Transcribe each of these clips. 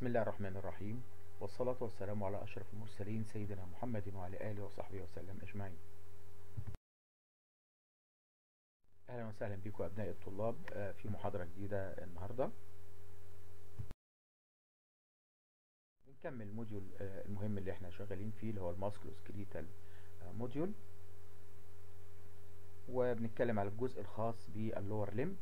بسم الله الرحمن الرحيم والصلاة والسلام على أشرف المرسلين سيدنا محمد وعلى آله وصحبه وسلم أجمعين. أهلا وسهلا بكم أبناء الطلاب آه، في محاضرة جديدة النهاردة. بنكمل ال module آه، المهم اللي إحنا شغالين فيه اللي هو ال musculoskeletal module وبنتكلم على الجزء الخاص بال lower limb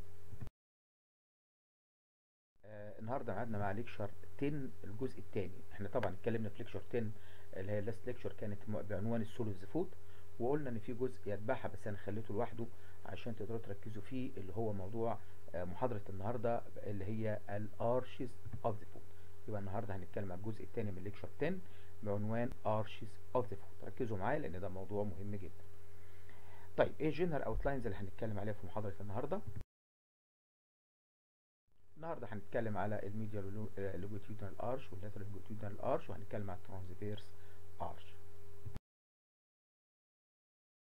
آه، النهارده قعدنا مع lecture 10 الجزء الثاني إحنا طبعا اتكلمنا في lecture 10 اللي هي ال last lecture كانت بعنوان ال sole of the foot وقلنا إن في جزء يتبعها بس أنا خليته لوحده عشان تقدروا تركزوا فيه اللي هو موضوع آه، محاضرة النهارده اللي هي ال arches of the foot يبقى النهارده هنتكلم على الجزء الثاني من lecture 10 بعنوان arches of the foot ركزوا معايا لأن ده موضوع مهم جدا. طيب إيه ال general outlines اللي هنتكلم عليها في محاضرة النهارده؟ النهارده هنتكلم على ال medial longitudinal arch وال lateral longitudinal arch وهنتكلم على ال transverse arch.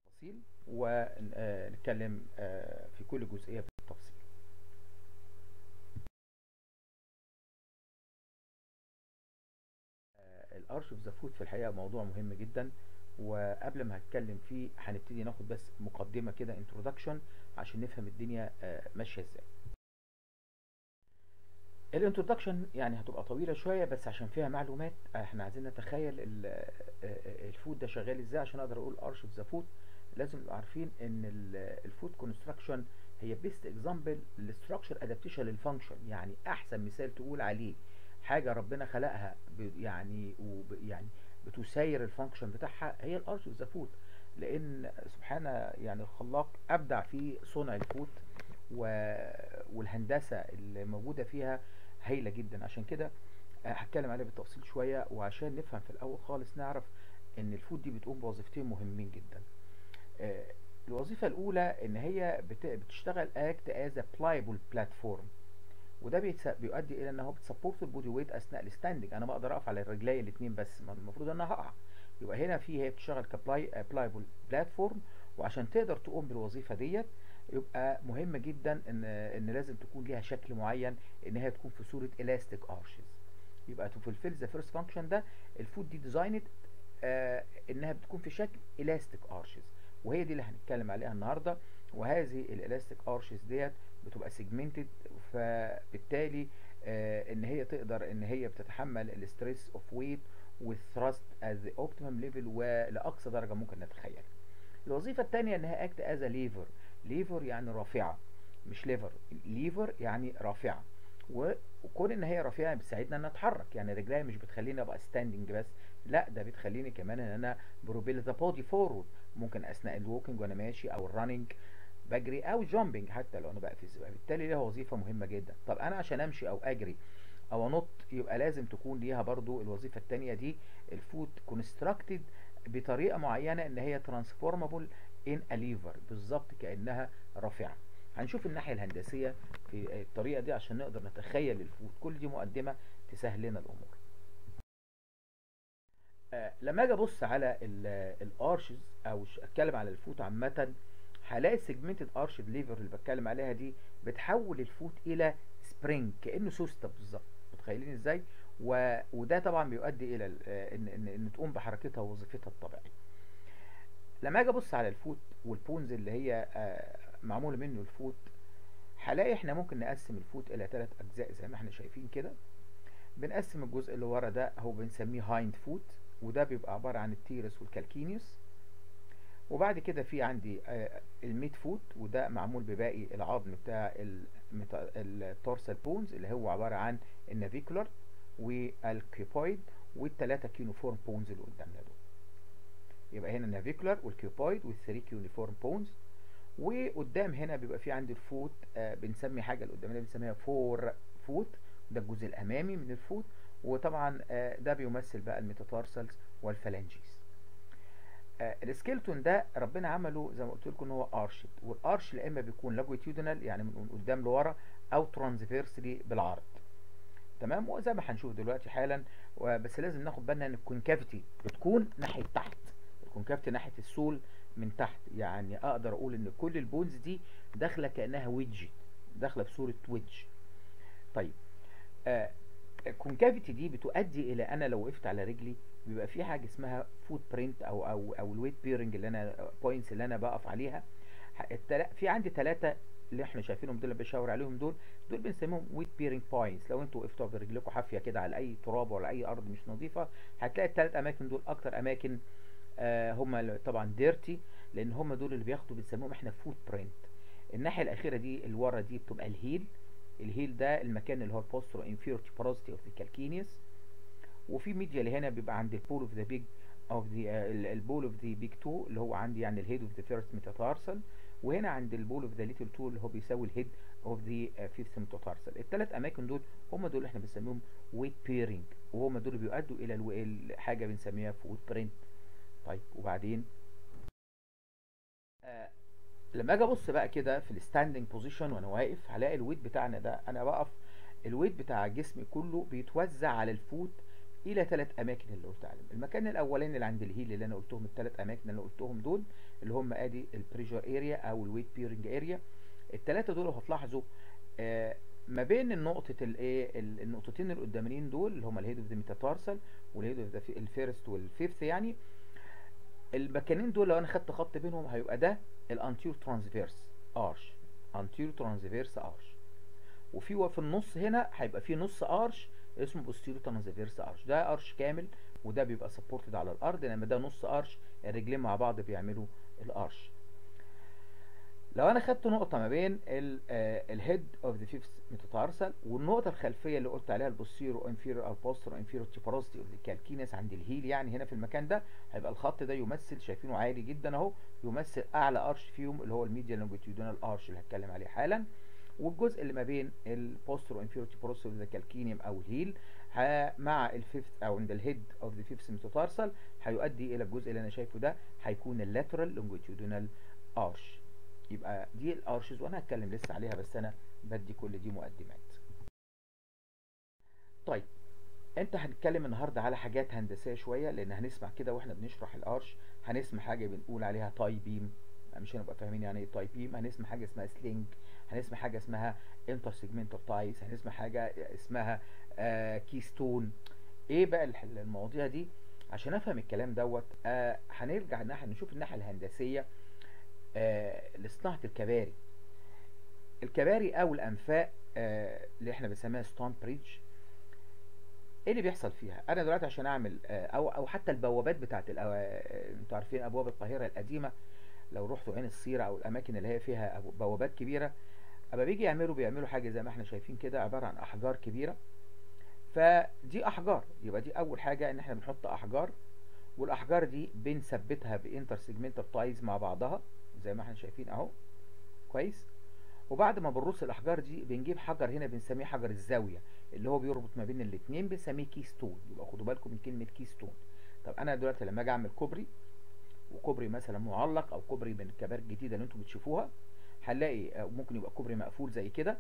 تفاصيل ونتكلم في كل جزئية بالتفصيل. ال arch of the foot في الحقيقة موضوع مهم جدا وقبل ما هتكلم فيه هنبتدي ناخد بس مقدمة كده introduction عشان نفهم الدنيا آه، ماشية إزاي. ال introduction يعني هتبقى طويلة شوية بس عشان فيها معلومات إحنا عايزين نتخيل ال- آه، ال foot ده شغال إزاي عشان أقدر أقول arch of the foot لازم نبقى عارفين ان ال foot construction هي best example لل structure adaptation لل function يعني احسن مثال تقول عليه حاجة ربنا خلقها يعني وب يعني بتساير ال function بتاعها هي ال arch of the foot لأن سبحانه يعني الخلاق أبدع في صنع ال foot والهندسة اللي موجودة فيها هايلة جدا. عشان كده هتكلم عليها بالتفصيل شوية وعشان نفهم في الأول خالص نعرف إن ال foot دي بتقوم بوظيفتين مهمين جدا. آه، الوظيفة الأولى إن هي بت- بتشتغل act as pliable platform وده بيؤدي إلى ان هو بت support ال body weight أثناء ال standing أنا بقدر أقف على رجلي الاثنين بس المفروض إن أنا هقع. يبقى هنا في هي بتشتغل ك pliable platform وعشان تقدر تقوم بالوظيفة ديت يبقى مهم جدا ان إن لازم تكون ليها شكل معين إن هي تكون في صورة elastic arches. يبقى to fulfill the first function ده ال foot دي designed آه إنها بتكون في شكل elastic arches. وهي دي اللي هنتكلم عليها النهارده. وهذه ال elastic arches ديت بتبقى segmented فبالتالي آه إن هي تقدر إن هي بتتحمل ال stress of weight وال thrust the optimum level ولاقصى درجة ممكن نتخيلها الوظيفة الثانية إنها act as lever lever يعني رافعة مش liver. lever يعني رافعة. وكون إن هي رافعة بتساعدنا ان اتحرك يعني رجليا مش بتخليني أبقى standing بس لا ده بتخليني كمان إن أنا propel the body forward ممكن أثناء ال walking وأنا ماشي أو ال running بجري أو jumping حتى لو أنا السباق بالتالي ليها وظيفة مهمة جدا. طب أنا عشان أمشي أو أجري أو أنط يبقى لازم تكون ليها برضو الوظيفة الثانية دي ال foot constructed بطريقة معينة إن هي transformable in lever بالظبط كأنها رافعة. هنشوف الناحية الهندسية في الطريقة دي عشان نقدر نتخيل ال foot. كل دي مقدمة تسهل لنا الأمور. آه، لما أجي أبص على ال arches أو أتكلم على ال foot عامة هلاقي ال segmented arched lever اللي بتكلم عليها دي بتحول ال foot إلى spring كأنه سوسته بالظبط. متخيلين إزاي؟ و... وده طبعا بيؤدي إلى ال- آه، ان ان, إن تقوم بحركتها ووظيفتها الطبيعية. لما أجي ابص على ال foot وال bones اللي هي آه، معمول منه ال foot هلاقي إحنا ممكن نقسم ال foot إلى ثلاث اجزاء زي ما إحنا شايفين كده. بنقسم الجزء اللي ورا ده هو بنسميه hind foot وده بيبقى عبارة عن ال talus وال calcaneus. وبعد كده في عندي آه، ال mid foot وده معمول بباقي العظم بتاع ال tarsal bones اللي هو عبارة عن ال navicular وال cuboid والثلاثه cuneiform bones اللي قدامنا دول. يبقى هنا ال navicular وال cuboid وال three cuneiform bones وقدام هنا بيبقى في عندي ال foot آه بنسمي حاجة اللي قدامنا بنسميها fore foot ده الجزء الأمامي من ال foot. وطبعا آه ده بيمثل بقى ال metatarsals وال phalanges آه ال skeleton ده ربنا عمله زي ما قلت لكم إن هو arched وال arch يا إما بيكون longitudinal يعني من قدام لورا أو transversely بالعرض. تمام؟ وزي ما هنشوف دلوقتي حالا بس لازم ناخد بالنا إن ال concavity بتكون ناحية تحت. ال concavity ناحية ال sole من تحت. يعني أقدر أقول إن كل ال bones دي داخلة كأنها wedge داخلة بصوره wedge. طيب آه ال concavity دي بتؤدي إلى أنا لو وقفت على رجلي بيبقى في حاجة اسمها foot print أو أو أو ال weight bearing اللي أنا points اللي أنا بقف عليها. في عندي ثلاثة اللي إحنا شايفينهم دول اللي بشاور عليهم دول. دول بنسميهم weight bearing points لو أنتوا وقفتوا برجلكم حافية كده على أي تراب ولا أي أرض مش نظيفة هتلاقي الثلاث أماكن دول أكتر أماكن آه هم طبعا dirty لأن هم دول اللي بياخدوا بنسميهم إحنا foot print الناحية الأخيرة دي اللي ورا دي بتبقى ال heel. ال heel ده المكان اللي هو ال postero inferior tuberosity of the calcaneus وفي medial اللي هنا بيبقى عند ال ball of the big of the ال ball of the big toe اللي هو عندي يعني ال head of the first metatarsal وهنا عند ال ball of the little toe اللي هو بيساوي ال head of the fifth metatarsal الثلاث أماكن دول هم دول إحنا بنسميهم weight bearing وهم دول بيؤدوا إلى الحاجة بنسميها foot print طيب وبعدين؟ آه لما أجي أبص بقى كده في ال standing position وأنا واقف هلاقي ال weight بتاعنا ده أنا بقف ال weight بتاع جسمي كله بيتوزع على ال foot إلى ثلاث أماكن اللي قلت عليهم. المكان الأولاني اللي عند ال heel اللي أنا قلتهم الثلاث أماكن اللي قلتهم دول اللي هم أدي ال pressure area أو ال weight bearing area الثلاثه دول هتلاحظوا آه ما بين النقطة الايه ال- النقطتين القدامانيين دول اللي هم الهيد اوف ذا ميتاتارسل والهيد اوف ذا الفيرست والفيفث يعني المكانين دول لو أنا خدت خط بينهم هيبقى ده ال anterior transverse arch anterior transverse arch وفي في النص هنا هيبقى في نص arch اسمه posterior transverse arch ده arch كامل وده بيبقى supported على الأرض انما ده نص arch الرجلين مع بعض بيعملوا ال arch لو أنا خدت نقطة ما بين ال head of the fifth metatarsal والنقطة الخلفية اللي قلت عليها ال postero inferior أو postero inferior tuberosity of the calcaneus عند ال heel يعني هنا في المكان ده هيبقى الخط ده يمثل شايفينه عالي جدا أهو يمثل أعلى arch فيهم اللي هو ال medial longitudinal arch اللي هتكلم عليه حالا. والجزء اللي ما بين ال postero inferior tuberosity of calcaneum أو ال heel مع ال fifth أو عند ال head of the fifth metatarsal هيؤدي إلى الجزء اللي أنا شايفه ده هيكون ال lateral longitudinal arch يبقى دي ال arches وأنا هتكلم لسه عليها بس أنا بدي كل دي مقدمات. طيب أنت هنتكلم النهارده على حاجات هندسية شوية لأن هنسمع كده وإحنا بنشرح ال arch. هنسمع حاجة بنقول عليها tie beam مش هنبقى فاهمين يعني إيه tie beam هنسمع حاجة اسمها sling. هنسمع حاجة اسمها inter segmental ties هنسمع حاجة اسمها آه keystone إيه بقى المواضيع دي؟ عشان أفهم الكلام دوت آه هنرجع ناحية نشوف الناحية الهندسية. آه لصناعة الكباري. الكباري أو الأنفاق آه اللي إحنا بنسميها stone bridge إيه اللي بيحصل فيها؟ أنا دلوقتي عشان أعمل آه، أو أو حتى البوابات آه، أنتوا عارفين أبواب القاهرة القديمة. لو رحتوا عين السيره أو الأماكن اللي هي فيها بوابات كبيرة أما بيجي يعملوا بيعملوا حاجة زي ما إحنا شايفين كده عبارة عن أحجار كبيرة. فدي أحجار. يبقى دي أول حاجة إن إحنا بنحط أحجار والأحجار دي بنثبتها ب inter segmental ties مع بعضها. زي ما إحنا شايفين اهو. كويس؟ وبعد ما بنرص الأحجار دي بنجيب حجر هنا بنسميه حجر الزاوية اللي هو بيربط ما بين الاثنين بنسميه keystone يبقى خدوا بالكم من كلمة keystone طب أنا دلوقتي لما أجي أعمل كوبري وكوبري مثلا معلق أو كوبري من الكباري الجديدة اللي أنتم بتشوفوها هنلاقي آه، ممكن يبقى كوبري مقفول زي كده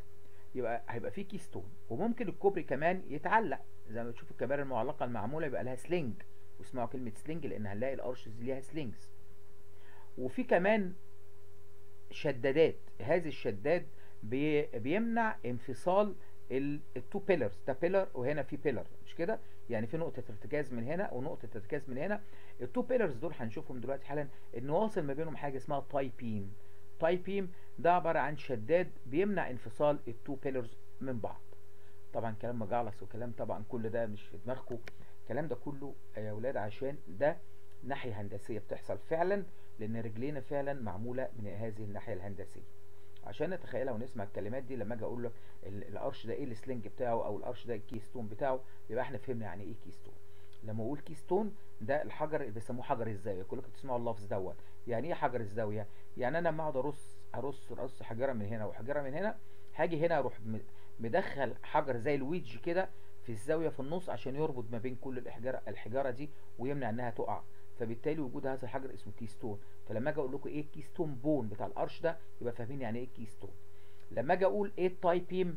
يبقى هيبقى فيه keystone وممكن الكوبري كمان يتعلق. زي ما بتشوفوا الكباري المعلقة المعمولة يبقى لها sling واسمعوا كلمة sling لأن هنلاقي ال arches ليها slings وفي كمان شدادات. هذه الشداد بي بيمنع انفصال ال two pillars ده pillar وهنا في pillar مش كده؟ يعني في نقطة ارتكاز من هنا ونقطة ارتكاز من هنا. ال two pillars دول هنشوفهم دلوقتي حالا إن واصل ما بينهم حاجة اسمها tie beam tie beam ده عبارة عن شداد بيمنع انفصال ال two pillars من بعض. طبعا كلام مجعلص وكلام طبعا كل ده مش في دماغكم. الكلام ده كله يا ولاد عشان ده ناحية هندسية بتحصل فعلا. لأن رجلينا فعلا معمولة من هذه الناحية الهندسية. عشان نتخيلها ونسمع الكلمات دي لما أجي أقول لك ال- ال arch ده إيه ال sling بتاعه؟ أو ال arch ده ال keystone بتاعه؟ يبقى إحنا فهمنا يعني إيه keystone. لما أقول keystone ده الحجر اللي بيسموه حجر الزاوية. كلكم بتسمعوا اللفظ دوت. يعني إيه حجر الزاوية؟ يعني أنا لما أقعد أرص أرص أرص حجره من هنا وحجره من هنا هاجي هنا أروح مدخل حجر زي ال wedge كده في الزاوية في النص عشان يربط ما بين كل الحجارة الحجارة دي ويمنع إنها تقع. فبالتالي وجود هذا الحجر اسمه keystone. فلما أجي أقول لكم إيه keystone bone بتاع ال arch ده يبقى فاهمين يعني إيه keystone. لما أجي أقول إيه ال tie beam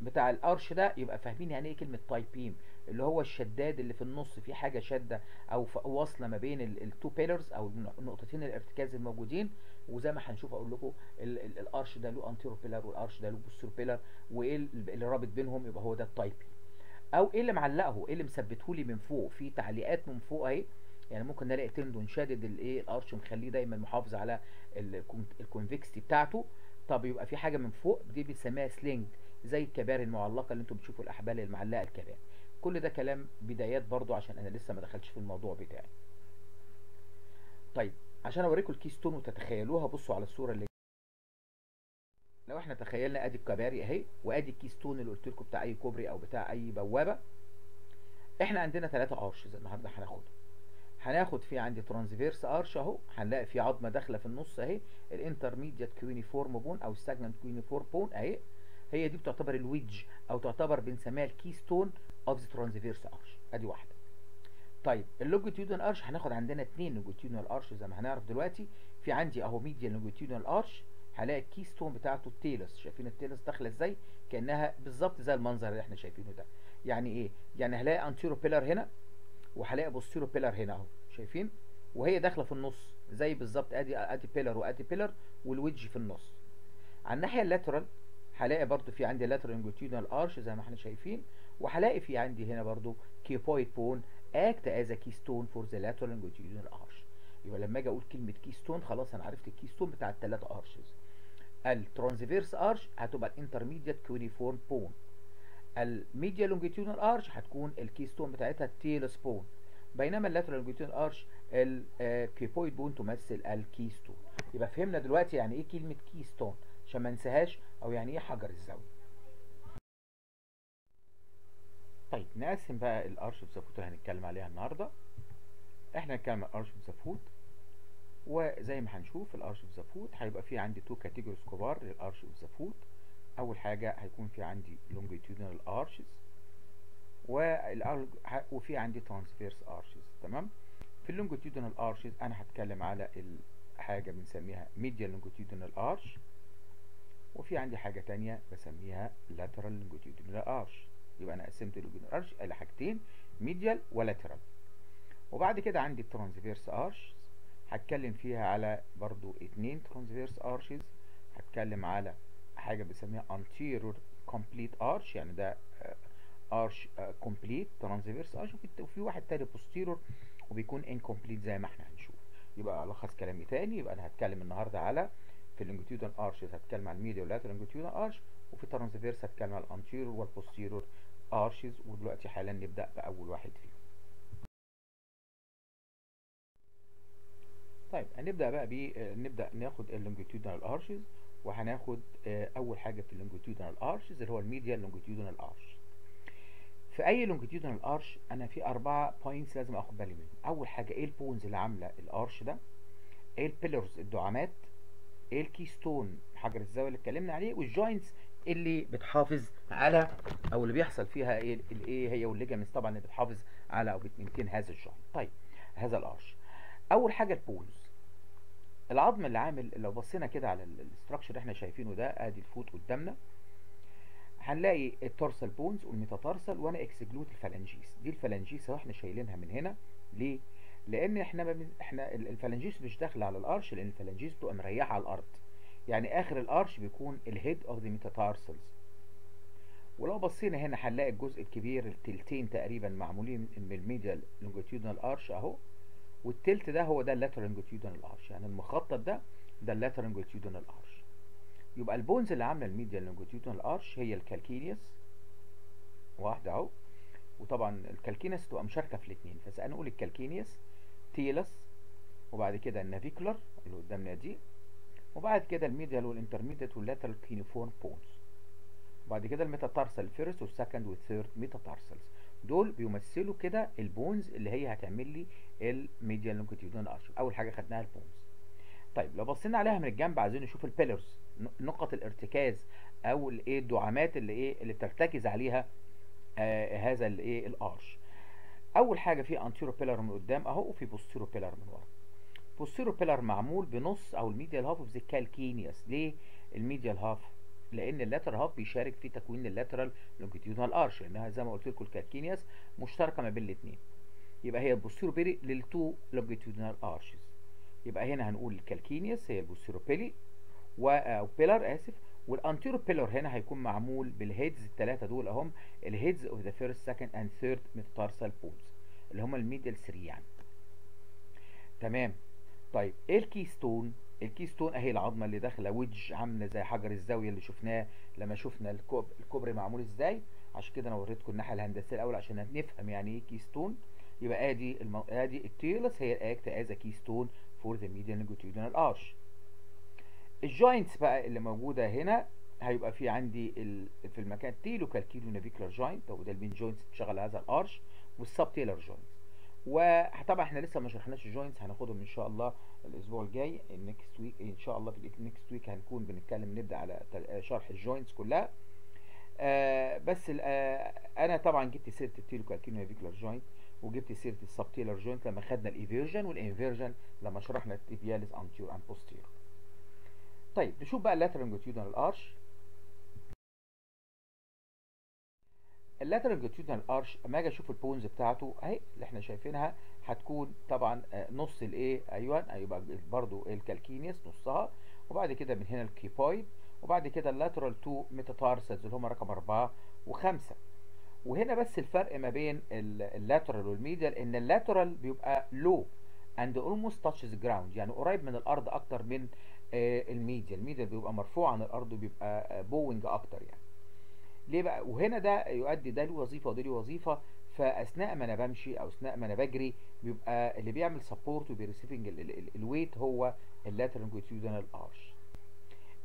بتاع ال arch ده يبقى فاهمين يعني إيه كلمة tie beam اللي هو الشداد اللي في النص فيه حاجة شادة أو واصلة ما بين ال two pillars أو النقطتين الارتكاز الموجودين. وزي ما هنشوف أقول لكم ال- ال- ال arch ده له anterior pillar وال arch ده له posterior pillar وإيه ال- اللي رابط بينهم يبقى هو ده ال tie beam أو إيه اللي معلقه؟ إيه اللي مثبته لي من فوق؟ في تعليقات من فوق أهي. يعني ممكن نلاقي tendon شادد الايه ال arch مخليه دايما محافظ على ال convexity بتاعته. طب يبقى في حاجة من فوق دي بنسميها sling زي الكباري المعلقة اللي أنتم بتشوفوا الأحبال المعلقه الكباري. كل ده كلام بدايات برضو عشان أنا لسه ما دخلتش في الموضوع بتاعي. طيب عشان أوريكم ال keystone وتتخيلوها بصوا على الصورة اللي لو إحنا تخيلنا أدي الكباري أهي وأدي ال keystone اللي قلت لكم بتاع أي كوبري أو بتاع أي بوابة. إحنا عندنا ثلاثة arches النهارده هناخدهم. هناخد في عندي transverse arch أهو هنلاقي في عظمة داخلة في النص أهي ال intermediate cuneiform bone أو second cuneiform bone أهي هي دي بتعتبر ال wedge أو تعتبر بنسميها ال keystone of the transverse arch أدي واحدة. طيب ال longitudinal arch هناخد عندنا اثنين longitudinal arch زي ما هنعرف دلوقتي. في عندي أهو medial longitudinal arch هلاقي ال keystone بتاعته ال talus شايفين ال talus داخلة إزاي؟ كأنها بالظبط زي المنظر اللي إحنا شايفينه ده. يعني إيه؟ يعني هلاقي anterior pillar هنا. وهلاقي posterior pillar هنا اهو شايفين؟ وهي داخلة في النص زي بالظبط ادي ادي pillar وادي pillar وال wedge في النص. على الناحية ال lateral هلاقي برضو في عندي lateral longitudinal arch زي ما إحنا شايفين وهلاقي في عندي هنا برضو cuboid bone act as keystone for the lateral longitudinal arch يبقى لما أجي أقول كلمة keystone خلاص أنا عرفت ال keystone بتاع الثلاثه arches ال transverse arch هتبقى ال intermediate cuneiform bone ال medial longitudinal arch هتكون ال keystone بتاعتها ال talus bone بينما ال lateral longitudinal arch ال cuboid bone تمثل ال keystone. يبقى فهمنا دلوقتي يعني إيه كلمة keystone عشان ما ننساهاش أو يعني إيه حجر الزاوية. طيب نقسم بقى ال arches of the foot اللي هنتكلم عليها النهارده. إحنا هنتكلم عن ال arches of the foot وزي ما هنشوف ال arches of the foot هيبقى في عندي two categories كبار لل arches of the foot. أول حاجة هيكون في عندي longitudinal arches وفي عندي transverse arches تمام؟ في ال longitudinal arches أنا هتكلم على حاجة بنسميها medial longitudinal arch وفي عندي حاجة تانية بسميها lateral longitudinal arch. يبقى أنا قسمت اللونجيتيودنال arch إلى حاجتين medial ولاترال وبعد كده عندي transverse arch هتكلم فيها على برضو اتنين transverse arches هتكلم على حاجة بنسميها anterior complete arch يعني ده arch complete transverse arch وفي واحد تاني posterior وبيكون incomplete زي ما إحنا هنشوف. يبقى ألخص كلامي تاني يبقى أنا هتكلم النهارده على في ال longitudinal arches هتكلم على ال medial وال lateral longitudinal arch وفي ال transverse هتكلم على ال anterior وال posterior arches ودلوقتي حالا نبدأ بأول واحد فيهم. طيب هنبدأ بقى ب نبدأ ناخد ال longitudinal arches. وهناخد أول حاجة في ال longitudinal arches اللي هو ال medial longitudinal arch. في أي longitudinal arch أنا في أربعة points لازم آخد بالي منهم. أول حاجة إيه ال bones اللي عاملة ال arch ده؟ إيه ال pillars الدعامات إيه ال keystone حجر الزاوية اللي اتكلمنا عليه وال joints اللي بتحافظ على أو اللي بيحصل فيها إيه الايه هي وال ligaments طبعا اللي بتحافظ على أو بت maintain هذا ال joint طيب هذا ال arch. أول حاجة ال bones العظم اللي عامل لو بصينا كده على ال structure اللي إحنا شايفينه ده ادي ال foot قدامنا هنلاقي ال tarsal bones وال metatarsal وأنا exclude ال phalanges دي ال phalanges أهو إحنا شايلينها من هنا. ليه؟ لأن إحنا ما. إحنا ال phalanges مش داخلة على ال arch لأن ال phalanges بتبقى مريحة على الأرض. يعني آخر ال arch بيكون ال head of the metatarsals ولو بصينا هنا هنلاقي الجزء الكبير التلتين تقريبا معمولين من ال medial longitudinal arch أهو. والتلت ده هو ده ال lateral longitudinal arch. يعني المخطط ده ده ال lateral longitudinal arch. يبقى ال bones اللي عاملة ال medial longitudinal arch هي ال calcaneus. واحدة أهو. وطبعا ال calcaneus تبقى مشاركة في الاثنين فانا أقول ال calcaneus talus وبعد كده ال navicular اللي قدامنا دي. وبعد كده ال medial وال intermediate وال lateral cuneiform bones. وبعد كده ال metatarsal first وال second وال third metatarsals دول بيمثلوا كده ال bones اللي هي هتعمل لي ال medial longitudinal arch أول حاجة خدناها ال bones. طيب لو بصينا عليها من الجنب عايزين نشوف ال pillars نقط الارتكاز أو الايه الدعامات اللي إيه اللي بترتكز عليها آه هذا الايه ال arch أول حاجة في anterior pillar من قدام أهو وفي posterior pillar من ورا. posterior pillar معمول بنص أو ال medial half of the calcaneus ليه؟ ال medial half لأن ال lateral half بيشارك في تكوين ال lateral longitudinal arch لأنها زي ما قلت لكم ال calcaneus مشتركة ما بين الاثنين يبقى هي ال posterior pillar لل two longitudinal arches. يبقى هنا هنقول ال calcaneus هي ال posterior بيلي و أو pillar آسف. وال anterior pillar هنا هيكون معمول بال heads الثلاثه دول أهم ال heads of the first second and third metatarsal bones اللي هم ال medial 3 يعني. تمام. طيب إيه ال keystone؟ ال keystone أهي العظمة اللي داخلة wedge عاملة زي حجر الزاوية اللي شفناه لما شفنا الكوب الكوبري معمول إزاي. عشان كده أنا وريتكم الناحية الهندسية الأول عشان نفهم يعني إيه keystone يبقى آدي المو... آدي ال talus هي ال act as keystone for the medial longitudinal arch ال joints بقى اللي موجودة هنا هيبقى في عندي ال... في المكان talocalcaneonavicular joint وده ال main joints بتشتغل هذا ال arch وال subtalar joints وطبعا إحنا لسه ما شرحناش ال joints هناخدهم إن شاء الله الأسبوع الجاي ال next week إن شاء الله في ال next week هنكون بنتكلم نبدأ على شرح ال joints كلها. آه بس آه أنا طبعا جبت سيرة ال talocalcaneonavicular joint وجبت سيرة ال subtalar joint لما خدنا ال eversion وال inversion لما شرحنا ال tibialis anterior and posterior طيب نشوف بقى ال lateral longitudinal arch ال lateral longitudinal arch أما أجي أشوف ال bones بتاعته أهي اللي إحنا شايفينها. هتكون طبعا نص الايه أيوه هيبقى برضو ال calcaneus نصها وبعد كده من هنا ال cuboid وبعد كده ال lateral two metatarsals اللي هم رقم أربعة وخمسة. وهنا بس الفرق ما بين ال lateral وال medial إن ال lateral بيبقى low and almost touches ground يعني قريب من الأرض أكتر من ال medial. ال medial بيبقى مرفوع عن الأرض وبيبقى bowing أكتر يعني. ليه بقى؟ وهنا ده يؤدي ده له وظيفة وده له وظيفة. فأثناء ما أنا بمشي أو أثناء ما أنا بجري بيبقى اللي بيعمل support وبي receiving ال weight هو ال lateral longitudinal arch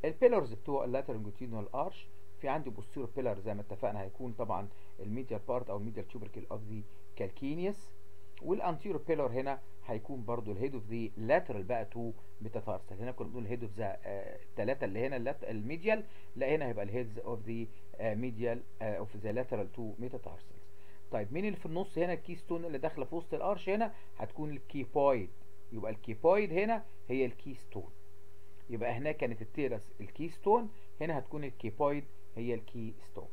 ال pillars بتوع ال lateral longitudinal arch في عندي posterior pillar زي ما اتفقنا هيكون طبعا ال medial part أو ال medial tubercle of the calcaneus وال anterior pillar هنا هيكون برضو ال head of the lateral بقى two metatarsal هنا كنا بنقول ال head of the الثلاثه اللي هنا ال medial لا هنا هيبقى ال heads of the medial of the lateral two metatarsals طيب مين اللي في النص هنا؟ ال keystone اللي داخلة في وسط ال arch هنا هتكون ال cuboid. يبقى ال cuboid هنا هي ال keystone. يبقى هناك كانت ال talus ال keystone هنا هتكون ال cuboid هي ال keystone.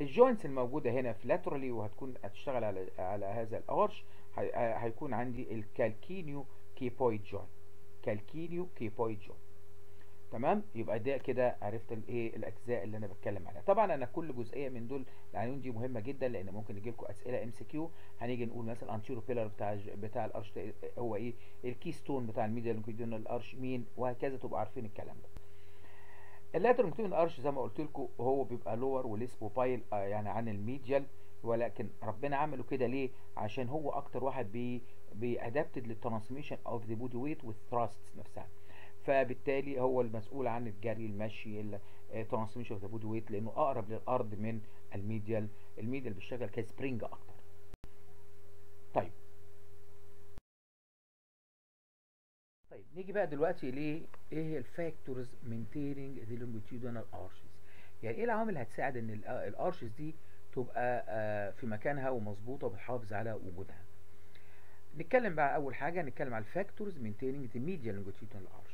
ال joints الموجودة هنا في laterally وهتكون هتشتغل على على هذا ال arch هيكون عندي ال calcaneocuboid joint calcaneocuboid joint تمام؟ يبقى ده كده عرفت الايه الأجزاء اللي أنا بتكلم عليها. طبعا أنا كل جزئية من دول العناوين دي مهمة جدا لأن ممكن يجي لكم أسئلة MCQ هنيجي نقول مثلا anterior pillar بتاع بتاع ال arch هو إيه؟ ال keystone بتاع ال medial longitudinal arch مين؟ وهكذا تبقوا عارفين الكلام ده. ال lateral longitudinal arch زي ما قلت لكم هو بيبقى lower و less mobile آه يعني عن ال medial ولكن ربنا عمله كده ليه؟ عشان هو أكتر واحد بي بي adapted لل transmission of the body weight وال thrust نفسها. فبالتالي هو المسؤول عن الجري المشي ال transmission of the body weight لأنه أقرب للأرض من ال medial. ال medial بيشتغل ك spring أكتر. طيب. طيب نيجي بقى دلوقتي ليه هي ال factors maintaining the longitudinal arches يعني إيه العوامل اللي هتساعد إن ال arches دي تبقى في مكانها ومظبوطة وبتحافظ على وجودها؟ نتكلم بقى أول حاجة نتكلم على ال factors maintaining the medial longitudinal arch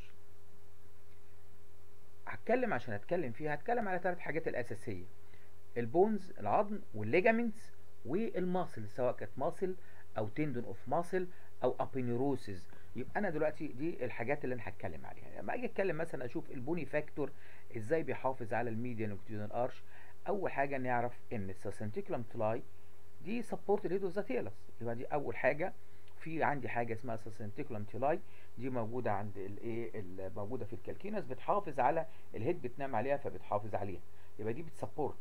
هتكلم عشان اتكلم فيها هتكلم على ثلاث حاجات الأساسية. ال bones العظم وال ligaments وال muscle سواء كانت muscle أو tendon of muscle أو aponeurosis يبقى أنا دلوقتي دي الحاجات اللي أنا هتكلم عليها. لما أجي أتكلم مثلا أشوف ال bony factor إزاي بيحافظ على ال medial longitudinal arch أول حاجة نعرف إن ال sustentaculum tali دي support ال head of the talus يبقى دي أول حاجة. في عندي حاجة اسمها sustentaculum tali دي موجودة عند الايه موجودة في ال calcaneus بتحافظ على ال head بتنام عليها فبتحافظ عليها. يبقى دي بت support.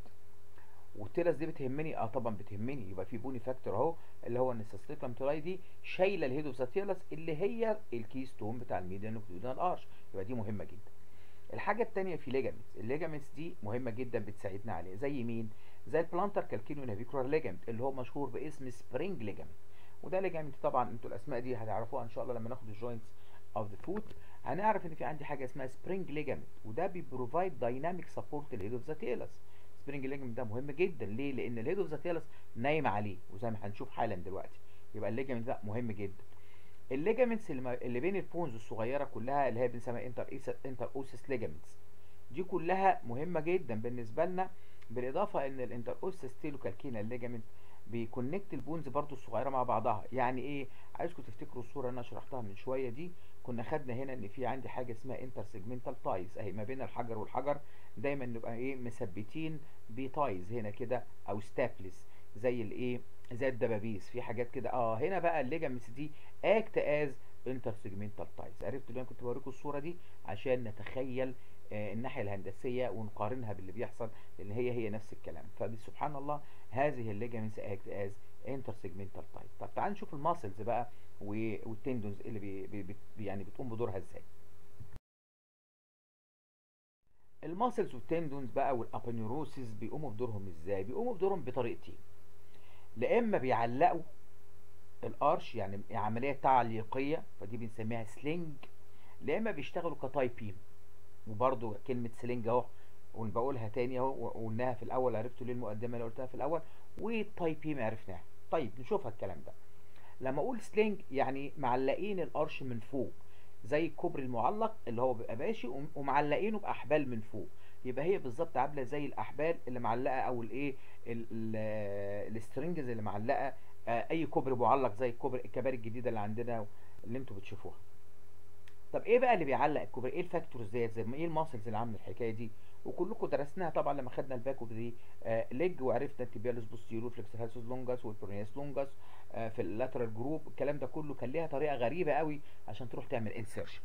وال talus دي بتهمني؟ آه طبعا بتهمني. يبقى في bony factor أهو اللي هو إن ال sustentaculum tali دي شايلة ال head of the talus اللي هي ال keystone بتاع ال medial longitudinal arch يبقى دي مهمة جدا. الحاجة الثانية في ligaments ال ligaments دي مهمة جدا بتساعدنا عليه زي مين؟ زي ال plantar calcaneonavicular ligament اللي هو مشهور باسم spring ligament وده ligament طبعا أنتوا الأسماء دي هتعرفوها إن شاء الله لما ناخد ال joints of the foot هنعرف إن في عندي حاجة اسمها spring ligament وده بي provide dynamic support لل head of the talus spring ligament ده مهم جدا. ليه؟ لأن ال head of the talus نايم عليه وزي ما هنشوف حالا دلوقتي. يبقى ال ligament ده مهم جدا. ال ligaments اللي, بين ال bones الصغيرة كلها اللي هي بنسميها inter interosseous ligaments دي كلها مهمة جدا بالنسبة لنا. بالإضافة إن ال interosseous talocalcaneal ligament بي connect ال bones برضو الصغيرة مع بعضها. يعني إيه؟ عايزكم تفتكروا الصورة اللي أنا شرحتها من شوية دي. كنا خدنا هنا إن في عندي حاجة اسمها intersegmental ties أهي ما بين الحجر والحجر دايما نبقى إيه مثبتين ب ties هنا كده أو staples زي الايه زي الدبابيس. في حاجات كده. آه هنا بقى ال ligaments دي act as intersegmental ties عرفت اللي أنا كنت بوريكم الصورة دي؟ عشان نتخيل آه الناحية الهندسية ونقارنها باللي بيحصل لأن هي هي نفس الكلام. فسبحان الله هذه ال ligaments act as intersegmental ties طب تعال نشوف ال muscles بقى وال tendons اللي بي بي بي يعني بتقوم بدورها إزاي؟ ال muscles وال tendons بقى وال aponeurosis بيقوموا بدورهم إزاي؟ بيقوموا بدورهم بطريقتين. لا إما بيعلقوا ال arch يعني عملية تعليقية فدي بنسميها sling لا إما بيشتغلوا ك tie beam وبرده كلمة sling أهو وبقولها تاني أهو وقلناها في الأول عرفتوا ليه المقدمة اللي قلتها في الأول؟ وال tie beam عرفناها. طيب نشوفها الكلام ده. لما أقول sling يعني معلقين ال arch من فوق زي الكوبري المعلق اللي هو بيبقى ماشي ومعلقينه بأحبال من فوق. يبقى هي بالظبط عاملة زي الأحبال اللي معلقة أو الايه ال strings اللي معلقة أي كوبري معلق زي الكوبري الكباري الجديدة اللي عندنا اللي أنتوا بتشوفوها. طب إيه بقى اللي بيعلق الكوبري؟ إيه ال factors ديت؟ زي إيه ال muscles اللي عاملة الحكاية دي؟ وكلكم درسناها طبعا لما خدنا ال back of آه leg وعرفنا ال tibialis posterior flexor hallucis longus وال peroneus longus في ال lateral group الكلام ده كله كان ليها طريقة غريبة قوي عشان تروح تعمل insertion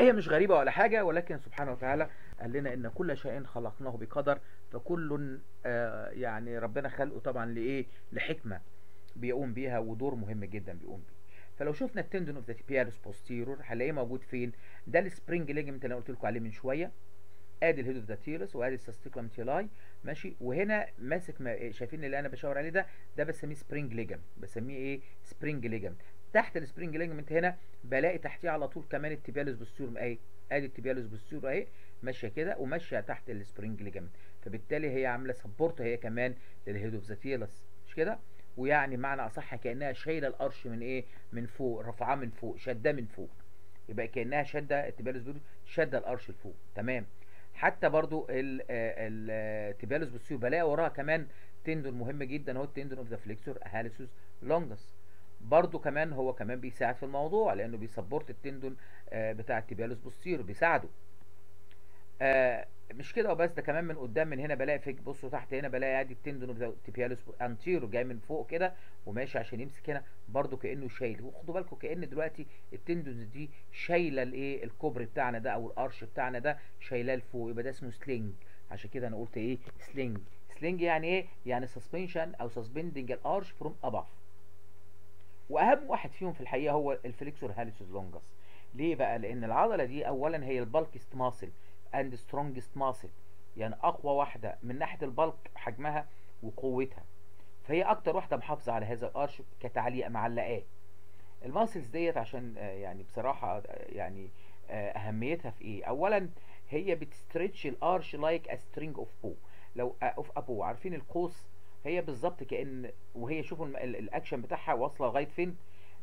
هي مش غريبة ولا حاجة ولكن سبحانه وتعالى قال لنا إن كل شيء خلقناه بقدر فكل آه يعني ربنا خلقه طبعا لإيه؟ لحكمة بيقوم بيها ودور مهم جدا بيقوم بيه. فلو شفنا ال tendon of the tibialis posterior هنلاقيه موجود فين؟ ده ال spring ligament اللي أنا قلت لكم عليه من شوية. آدي ال head of the talus وادي ال sustentaculum tali ماشي؟ وهنا ماسك ما شايفين اللي أنا بشاور عليه ده ده بسميه spring ligament بسميه إيه؟ spring ligament تحت ال spring ligament هنا بلاقي تحتيه على طول كمان ال tibialis posterior أهي. آدي ال tibialis posterior أهي. ماشية كده وماشية تحت ال spring ligament فبالتالي هي عاملة support هي كمان لل head of the talus مش كده؟ ويعني معنى أصح كأنها شايلة ال arch من إيه؟ من فوق رفعاه من فوق شداه من فوق. يبقى كأنها شادة ال tibialis شادة ال arch لفوق. تمام؟ حتى برضو ال tibialis posterior بلاقي وراها كمان tendon مهم جدا هو ال tendon of the flexor hallucis longus برضو كمان هو كمان بيساعد في الموضوع لأنه بي support ال tendon بتاع ال tibialis posterior بيساعده. مش كده وبس ده كمان من قدام من هنا بلاقي في بصوا تحت هنا بلاقي ادي ال tendon tibialis anterior جاي من فوق كده وماشي عشان يمسك هنا برضو كأنه شايل. وخدوا بالكم كأن دلوقتي ال tendons دي شايلة الإيه الكوبري بتاعنا ده أو ال arch بتاعنا ده شايلاه لفوق يبقى ده اسمه sling. عشان كده أنا قلت إيه sling. sling يعني إيه؟ يعني suspension أو suspending ال arch from above وأهم واحد فيهم في الحقيقة هو ال flexor hallucis longus. ليه بقى؟ لأن العضلة دي اولا هي ال bulkiest muscle and strongest muscle يعني أقوى واحدة من ناحية ال bulk حجمها وقوتها. فهي أكتر واحدة محافظة على هذا ال arch كتعليق معلقاه ال muscles ديت عشان يعني بصراحة يعني أهميتها في إيه؟ اولا هي بت stretch ال arch like a string of bow لو of a bow عارفين القوس؟ هي بالظبط كأن وهي شوفوا الأكشن بتاعها واصلة لغاية فين؟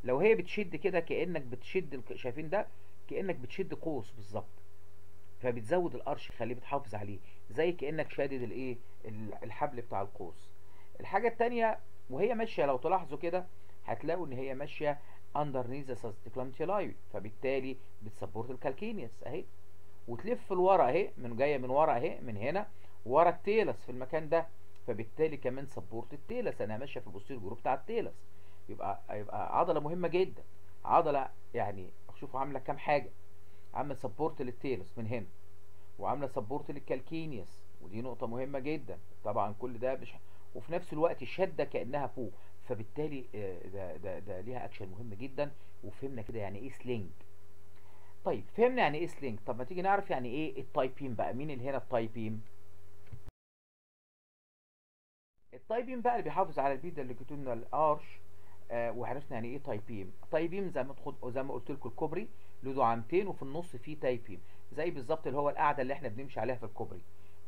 لو هي بتشد كده كأنك بتشد شايفين ده؟ كأنك بتشد قوس بالظبط. فبتزود ال arch خليه بتحافظ عليه زي كأنك شادد الإيه؟ الحبل بتاع القوس. الحاجة الثانية وهي ماشية لو تلاحظوا كده هتلاقوا إن هي ماشية underneath sustentaculum tali فبالتالي بت support ال calcaneus أهي. وتلف لورا أهي من جاية من ورا أهي من هنا ورا ال talus في المكان ده فبالتالي كمان support ال talus. أنا ماشية في ال posterior groove بتاع ال talus. يبقى يبقى عضلة مهمة جدا. عضلة يعني شوفوا عاملة كام حاجة. عاملة support لل talus من هنا وعاملة support لل calcaneus ودي نقطة مهمة جدا. طبعا كل ده مش وفي نفس الوقت شده كأنها فوق فبالتالي ده ده ده ليها اكشن مهم جدا. وفهمنا كده يعني إيه sling طيب فهمنا يعني إيه sling طب ما تيجي نعرف يعني إيه ال tie beam بقى؟ مين اللي هنا ال tie beam ال tie beam بقى اللي بيحافظ على ال medial longitudinal arch آه وعرفنا يعني إيه tie beam tie beam زي ما. زي ما قلت لكم الكوبري له دعامتين وفي النص فيه tie beam زي بالظبط اللي هو القاعده اللي إحنا بنمشي عليها في الكوبري.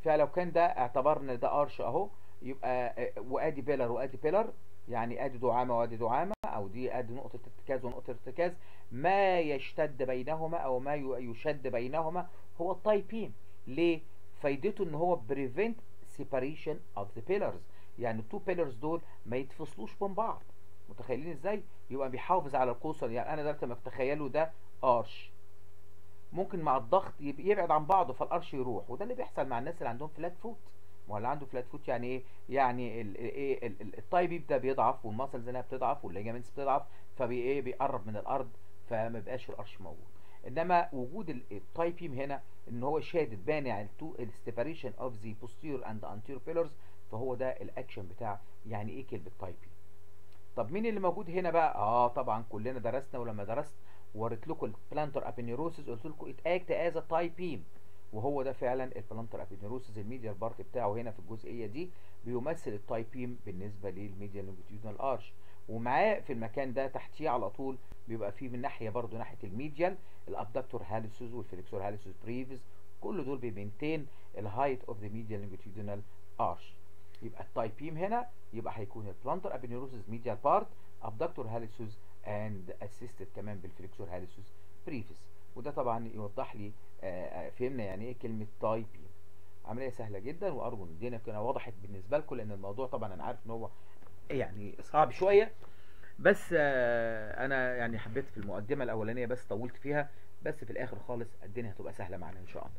فلو كان ده اعتبرنا ده arch أهو يبقى آه وأدي pillar وأدي pillar يعني أدي دعامة وأدي دعامة أو دي أدي نقطة ارتكاز ونقطة ارتكاز. ما يشتد بينهما أو ما يشد بينهما هو ال tie beam. ليه؟ فايدته إن هو prevent separation of the pillars يعني ال two pillars دول ما يتفصلوش من بعض. متخيلين إزاي؟ يبقى بيحافظ على القوس. يعني أنا دلوقتي لما تخيلوا ده arch ممكن مع الضغط يب- يبعد عن بعضه فال arch يروح. وده اللي بيحصل مع الناس اللي عندهم flat foot ما هو اللي عنده flat foot يعني إيه؟ يعني إيه؟ ال- ال- ال tie beam ده بيضعف وال muscles هنا بتضعف وال ligaments بتضعف فبي إيه؟ بيقرب من الأرض فما بيبقاش ال arch موجود. إنما وجود ال- ال tie beam هنا إن هو شادد مانع ال two separation of the posterior and anterior pillars فهو ده الاكشن بتاع يعني إيه كلمة tie beam طب مين اللي موجود هنا بقى؟ آه طبعا كلنا درسنا ولما درست وريت لكم ال plantar aponeurosis قلت لكم it act as tie beam وهو ده فعلا ال plantar aponeurosis ال medial part بتاعه هنا في الجزئية دي بيمثل ال tie beam بالنسبة لل medial longitudinal arch ومعاه في المكان ده تحتيه على طول بيبقى فيه من ناحية برضو ناحية ال medial ال abductor hallucis وال flexor hallucis brevis. كل دول بي maintain ال height of the medial longitudinal arch يبقى ال tie beam هنا يبقى هيكون ال plantar aponeurosis medial part abductor hallucis and assisted كمان بال flexor hallucis brevis وده طبعا يوضح لي آه، آه، فهمنا يعني إيه كلمة tie beam عملية سهلة جدا وأرجو إن الدنيا كده وضحت بالنسبة لكم لأن الموضوع طبعا أنا عارف إن هو يعني صعب شوية. بس آه، أنا يعني حبيت في المقدمة الأولانية بس طولت فيها بس في الآخر خالص الدنيا هتبقى سهلة معانا إن شاء الله.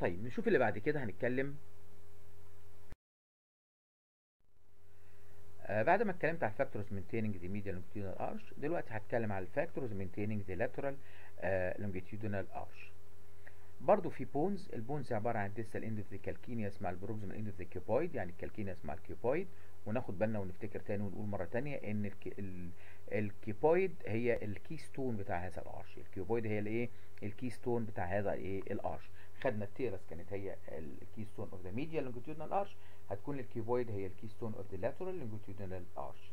طيب نشوف اللي بعد كده هنتكلم آه، بعد ما اتكلمت على ال factors maintaining the medial longitudinal arch دلوقتي هتكلم على ال factors maintaining the lateral آه، longitudinal arch. في bones ال bones عبارة عن distal end of the calcaneus مع ال proximal end of the cuboid يعني ال calcaneus مع ال cuboid. وناخد بالنا ونفتكر تاني ونقول مرة تانية إن الك... ال... ال cuboid هي ال keystone بتاع هذا ال arch ال cuboid هي الإيه؟ ال keystone بتاع هذا الإيه؟ ال arch خدنا ال talus كانت هي ال keystone of the medial longitudinal arch هتكون ال cuboid هي ال keystone of the lateral longitudinal arch.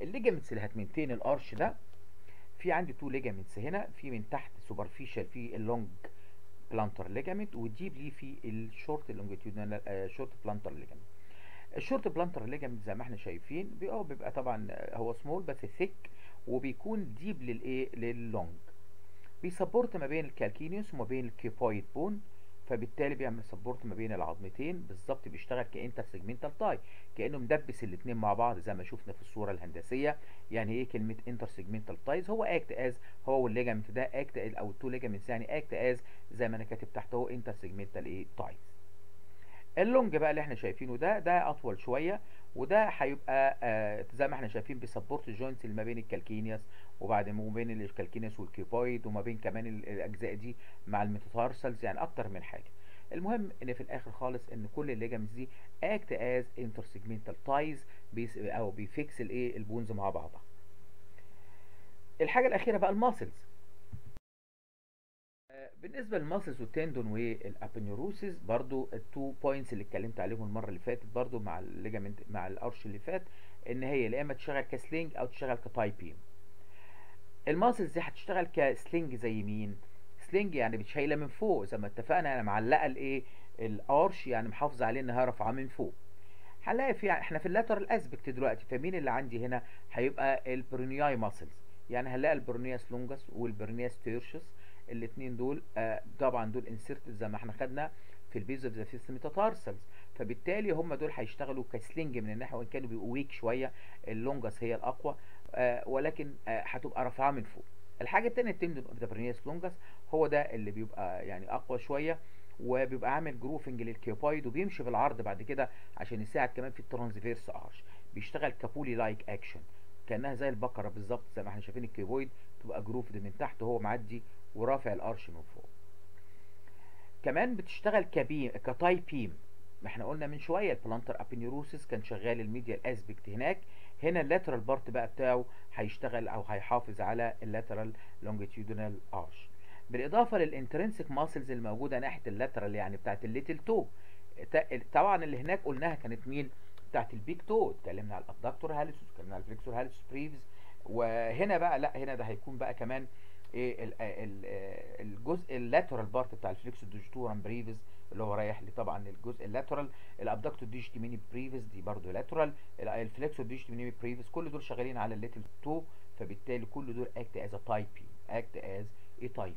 ال ligaments اللي هت maintain ال arch ده في عندي two ligaments هنا في من تحت superficial في ال long plantar ligament و deeply في ال short longitudinal short plantar ligament ال short plantar ligament زي ما إحنا شايفين بي- آه بيبقى طبعا آه، هو small بس thick وبيكون deep للايه لل long بي support ما بين ال calcaneus وما بين ال cuboid bone فبالتالي بيعمل support ما بين العظمتين بالظبط بيشتغل ك intersegmental tie كأنه مدبس الاثنين مع بعض زي ما شفنا في الصورة الهندسية. يعني إيه كلمة intersegmental ties هو act as هو وال ligament ده act أو ال two ligaments يعني act as زي ما أنا كاتب تحت أهو intersegmental إيه ties ال long بقى اللي إحنا شايفينه ده ده أطول شوية وده هيبقى آه زي ما إحنا شايفين بي support ال joints اللي ما بين ال calcaneus وبعد ما بين ال calcaneus وال cuboid وما بين كمان ال- الأجزاء دي مع ال metatarsals يعني أكتر من حاجة. المهم إن في الآخر خالص إن كل ال ligaments دي act as intersegmental ties أو بي fix الإيه ال bones مع بعضها. الحاجة الأخيرة بقى ال muscles. بالنسبة لل muscles وال tendon وال aponeurosis برضو ال two points اللي اتكلمت عليهم المرة اللي فاتت برضو مع ال ligament مع ال arch اللي فات إن هي يا إما تشتغل ك sling أو تشتغل beam ال muscles دي هتشتغل ك sling زي مين؟ sling يعني بتشيلها من فوق زي ما اتفقنا أنا معلقة الايه ال arch يعني محافظة عليه إنها رافعة من فوق. هنلاقي في إحنا في ال lateral aspect دلوقتي فمين اللي عندي هنا؟ هيبقى ال peronei muscles يعني هنلاقي ال peroneus longus وال peroneus tertius الاثنين دول آه طبعا دول inserted زي ما إحنا خدنا في ال base of the fifth metatarsals فبالتالي هم دول هيشتغلوا ك sling من الناحية وإن كانوا بيبقوا weak شوية ال longus هي الأقوى. آه ولكن آه هتبقى رافعه من فوق. الحاجة الثانية ال tendon of the peroneus longus هو ده اللي بيبقى يعني أقوى شوية وبيبقى عامل grooving لل cuboid وبيمشي بالعرض بعد كده عشان يساعد كمان في ال transverse arch بيشتغل ك pulley like action كأنها زي البكرة بالظبط زي ما إحنا شايفين ال cuboid تبقى grooved من تحت وهو معدي ورافع ال arch من فوق. كمان بتشتغل ك beam ك tie beam. ما إحنا قلنا من شوية ال plantar aponeurosis كان شغال ال medial aspect هناك. هنا ال lateral part بقى بتاعه هيشتغل أو هيحافظ على ال lateral longitudinal arch بالإضافة لل intrinsic muscles الموجودة ناحية ال lateral يعني بتاعت ال little toe طبعا اللي هناك قلناها كانت مين؟ بتاعت ال big toe اتكلمنا على ال abductor hallucis اتكلمنا على ال flexor hallucis brevis وهنا بقى لأ هنا ده هيكون بقى كمان إيه ال- ال- الجزء ال lateral part بتاع ال flexor digitorum brevis اللي هو رايح لي طبعا الجزء ال lateral ال abductor digiti minimi brevis دي برضه lateral ال flexor digiti minimi brevis كل دول شغالين على ال little toe فبالتالي كل دول act as a tie beam act as a tie beam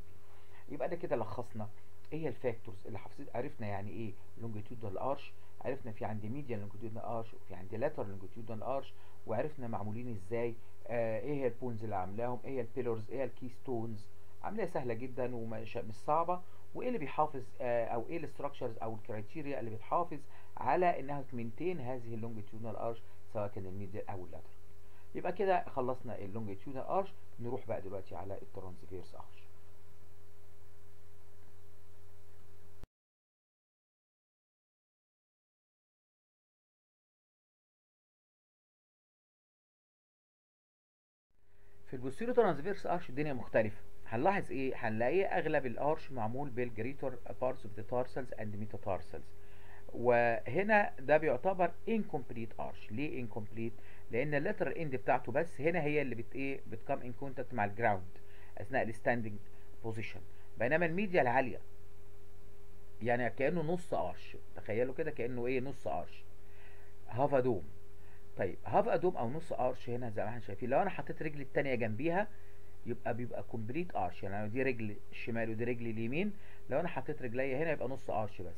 يبقى ده كده لخصنا إيه ال factors اللي عرفنا يعني إيه longitudinal arch عرفنا في عندي medial longitudinal arch وفي عندي lateral longitudinal arch وعرفنا معمولين إزاي آه إيه هي ال bones اللي عاملاهم إيه هي ال pillars إيه ال keystones عمليه سهلة جدا ومش مش صعبة. وإيه اللي بيحافظ آه أو إيه ال structures أو ال criteria اللي بتحافظ على إنها ت maintain هذه ال longitudinal arch سواء كان ال medial أو ال lateral يبقى كده خلصنا ال longitudinal arch. نروح بقى دلوقتي على ال transverse arch. في ال posterior transverse arch الدنيا مختلفة. هنلاحظ إيه؟ هنلاقي أغلب ال arch معمول بال greater parts of the tarsals and metatarsals وهنا ده بيعتبر incomplete arch. ليه incomplete لأن ال lateral end بتاعته بس هنا هي اللي بت إيه؟ بت come in contact مع ال ground أثناء ال standing position بينما ال medial عالية يعني كأنه نص arch. تخيلوا كده كأنه إيه؟ نص أرش. half a dome. طيب half dome أو نص arch هنا زي ما إحنا شايفين. لو أنا حطيت رجلي التانية جنبيها يبقى بيبقى complete arch يعني دي رجل الشمال ودي رجلي اليمين لو أنا حطيت رجلي هنا يبقى نص arch بس.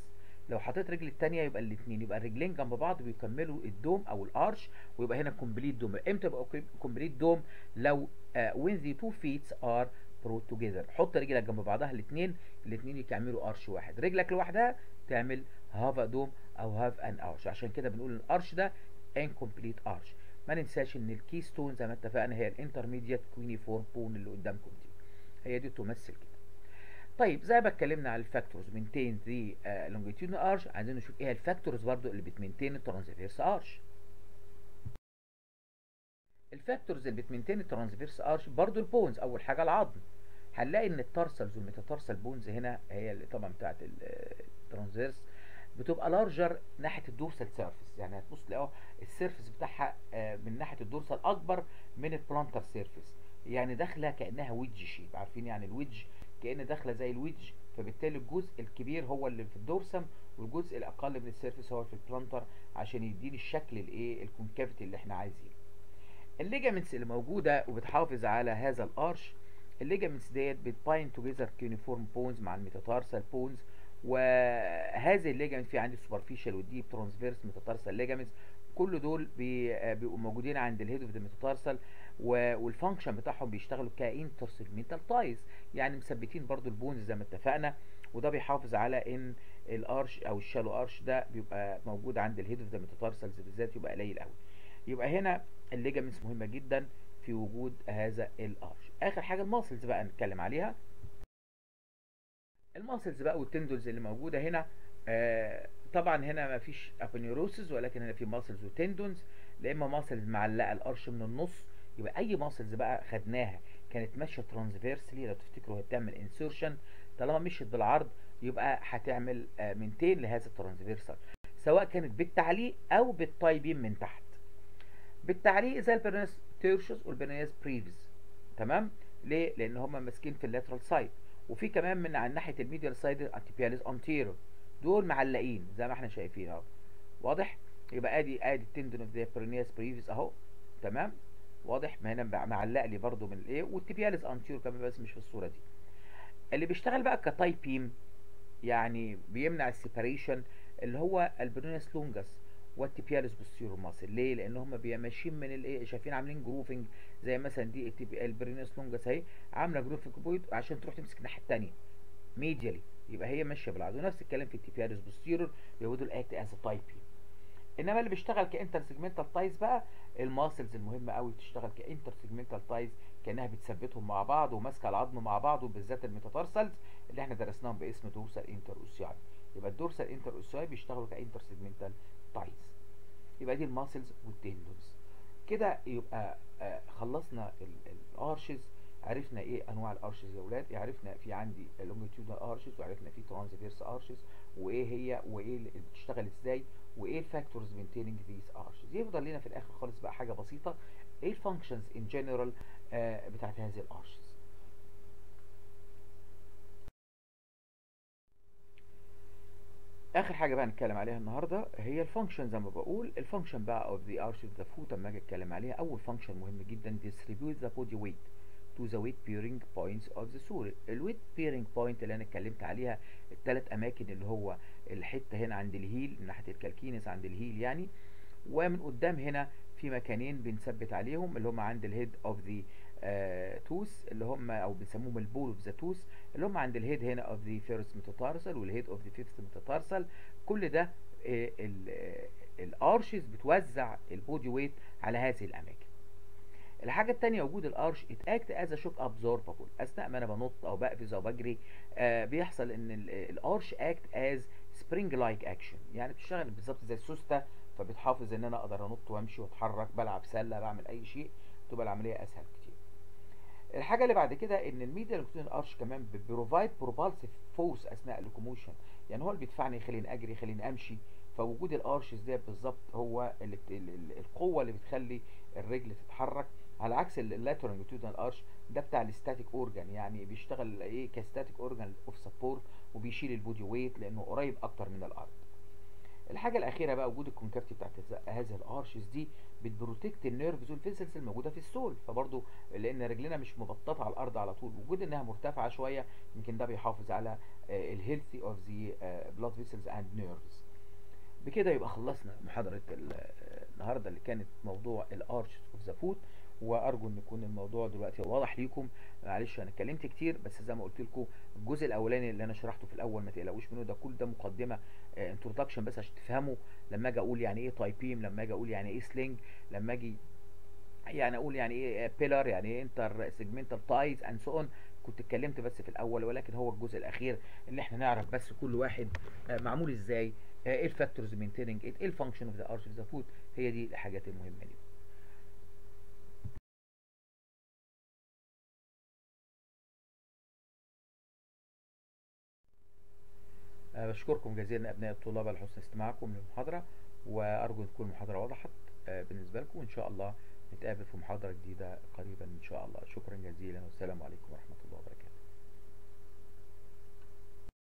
لو حطيت رجلي التانية يبقى الاثنين يبقى الرجلين جنب بعض بيكملوا ال dome أو ال arch ويبقى هنا complete dome. إمتى يبقى complete dome؟ لو when the two feet are brought together. حط رجلك جنب بعضها الاثنين الاثنين يكملوا arch واحد. رجلك لوحدها تعمل half dome أو half an arch عشان كده بنقول ال arch ده incomplete arch. ما ننساش إن ال keystone زي ما اتفقنا هي ال intermediate cuneiform bone اللي قدامكم دي. هي دي تمثل كده. طيب زي ما اتكلمنا على ال factors maintain the longitudinal arch عايزين نشوف إيه ال factors برضو اللي بت maintain ال transverse arch ال factors اللي بت maintain ال transverse arch برضو ال bones أول حاجة العظم. هنلاقي إن ال tarsals وال metatarsal bones هنا هي اللي طبعا بتاعت ال transverse بتبقى larger ناحية ال dorsal surface يعني هتبص تلاقوا ال surface بتاعها من ناحية ال dorsal أكبر من ال plantar surface يعني داخلة كأنها wedge shape عارفين يعني ال wedge كأن داخلة زي ال wedge فبالتالي الجزء الكبير هو اللي في ال dorsum والجزء الأقل من ال surface هو في ال plantar عشان يديني الشكل الإيه ال concavity اللي إحنا عايزينه. ال ligaments اللي موجودة وبتحافظ على هذا ال arch ال ligaments ديت بت bind together cuneiform bones مع ال metatarsal bones وهذه ال ligament في عندي ال superficial وال deep transverse metatarsal ligaments. كل دول بيبقوا موجودين عند ال head of the metatarsal وال function بتاعهم بيشتغلوا كا intersegmental ties يعني مثبتين برضو ال bones زي ما اتفقنا وده بيحافظ على إن ال arch أو ال shallow arch ده بيبقى موجود عند ال head of the metatarsals بالذات يبقى قليل قوي يبقى هنا ال ligaments مهمة جدا في وجود هذا ال arch آخر حاجة ال muscles بقى نتكلم عليها. ال muscles بقى وال tendons اللي موجودة هنا آه طبعا هنا ما فيش aponeurosis ولكن هنا في muscles و tendons لا إما muscles معلقة ال arch من النص يبقى أي muscles بقى خدناها كانت ماشية transversely لو تفتكروا هي بتعمل insertion طالما مشيت بالعرض يبقى هتعمل آه maintain لهذا ال transversal سواء كانت بالتعليق أو بال tie beam من تحت. بالتعليق زي ال peroneus tertius وال peroneus brevis تمام؟ ليه؟ لأن هم ماسكين في ال lateral side وفي كمان من على ناحية ال medial side ال tibialis anterior دول معلقين زي ما إحنا شايفين اهو. واضح؟ يبقى ادي ادي ال tendon of the peroneus brevis اهو. تمام؟ واضح؟ ما هنا معلق لي برده من الايه؟ وال tibialis anterior كمان بس مش في الصورة دي. اللي بيشتغل بقى ك tie beam يعني بيمنع ال separation اللي هو ال peroneus longus وال tibialis posterior muscle ليه؟ لأن هم ماشيين من الايه شايفين عاملين grooving زي مثلا دي ال peroneus longus اهي عاملة grooving point عشان تروح تمسك الناحية الثانية medially يبقى هي ماشية بالعرض. ونفس الكلام في ال tibialis posterior بيأدوا ال act as tie beam إنما اللي بيشتغل كا intersegmental ties بقى ال muscles المهمة قوي بتشتغل كا intersegmental ties كأنها بتثبتهم مع بعض وماسكة العظم مع بعض وبالذات ال metatarsals اللي إحنا درسناهم باسم dorsal interossei. يبقى ال dorsal interossei بيشتغلوا كا intersegmental ties يبقى دي ال muscles وال tendons كده يبقى آه خلصنا ال arches عرفنا إيه أنواع ال arches يا أولاد عرفنا في عندي longitudinal arches وعرفنا في transverse arches وإيه هي وإيه بتشتغل إزاي وإيه ال factors maintaining these arches يفضل لنا في الآخر خالص بقى حاجة بسيطة. إيه ال functions in general بتاعت هذه ال arches آخر حاجة بقى نتكلم عليها النهارده هي ال function زي ما بقول. ال function بقى of the arch of the foot أما أجي أتكلم عليها أول function مهم جدا distribute the body weight to the weight bearing points of the sole ال weight bearing point اللي أنا اتكلمت عليها الثلاث أماكن اللي هو الحتة هنا عند ال heel من ناحية ال calcaneus عند ال heel يعني. ومن قدام هنا في مكانين بنثبت عليهم اللي هم عند ال head of the toes اللي هم أو بنسموهم ال ball of the toes اللي هم عند ال head هنا of the first metatarsal وال head of the fifth metatarsal كل ده ال arches بتوزع ال body weight على هذه الأماكن. الحاجة التانية وجود ال arch ت act as shock absorber أثناء ما أنا بنط أو بقفز أو بجري آه بيحصل إن ال arch act as spring like action يعني بتشتغل بالظبط زي السوستة فبتحافظ إن أنا أقدر أنط وأمشي وأتحرك بلعب سلة بعمل أي شيء تبقى العملية أسهل. كتير الحاجة اللي بعد كده إن ال medial longitudinal arch كمان بي provide propulsive force أثناء ال locomotion يعني هو اللي بيدفعني يخليني أجري يخليني أمشي. فوجود ال arches ديت بالظبط هو اللي القوة اللي بتخلي الرجل تتحرك. على عكس ال lateral longitudinal arch ده بتاع ال static organ يعني بيشتغل إيه ك static organ of support وبيشيل ال body weight لأنه قريب أكتر من الأرض. الحاجة الأخيرة بقى وجود ال concavity بتاعت هذه ال arches دي بت protect ال nerves وال vessels الموجودة في ال sole. فبرضه لأن رجلنا مش مبططة على الأرض على طول وجود إنها مرتفعة شوية يمكن ده بيحافظ على ال healthy of the blood vessels and nerves بكده يبقى خلصنا محاضرة النهارده اللي كانت موضوع ال arch of the foot وأرجو أن يكون الموضوع دلوقتي واضح ليكم. معلش أنا اتكلمت كتير بس زي ما قلت لكم الجزء الأولاني اللي أنا شرحته في الأول ما تقلقوش منه ده كل ده مقدمة introduction بس عشان تفهموا لما أجي أقول يعني إيه tie beam لما أجي أقول يعني إيه sling لما أجي يعني أقول يعني إيه pillar يعني إيه intersegmental ties and so on كنت اتكلمت بس في الأول ولكن هو الجزء الأخير اللي إحنا نعرف بس كل واحد معمول إزاي إيه ال factors maintaining إيه ال function of the arch of the foot هي دي الحاجات المهمة دي بشكركم جزيلا أبناء الطلاب على حسن استماعكم للمحاضرة وأرجو أن تكون المحاضرة وضحت بالنسبة لكم. وان شاء الله نتقابل في محاضرة جديدة قريبا إن شاء الله. شكرا جزيلا والسلام عليكم ورحمة الله وبركاته.